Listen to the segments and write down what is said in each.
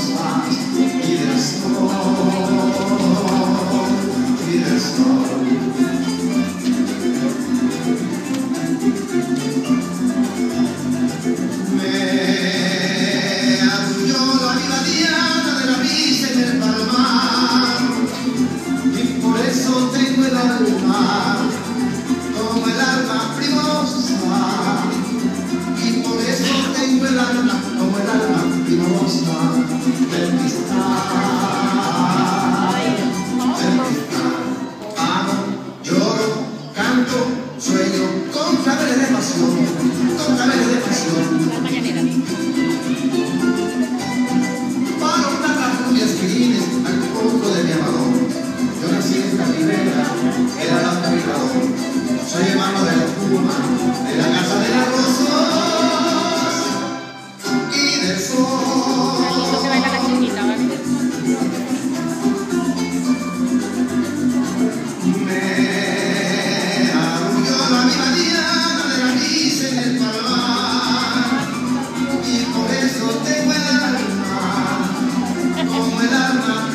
Y de eso, y de eso me atuyó la vida diana de la vista en el palmar y por eso tengo el alma como el alma primosa y por eso tengo el alma como el alma primosa. era más caminador. Soy hermano de la Puma, de la Casa de la Rosa y del Sol. Aquí no se baila la chiquita, ¿vale? Me arrulló la miradiana de la nariz en el palmar y por eso tengo el alma como el alma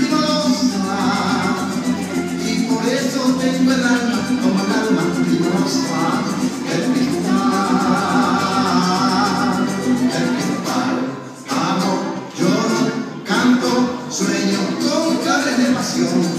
Союзом.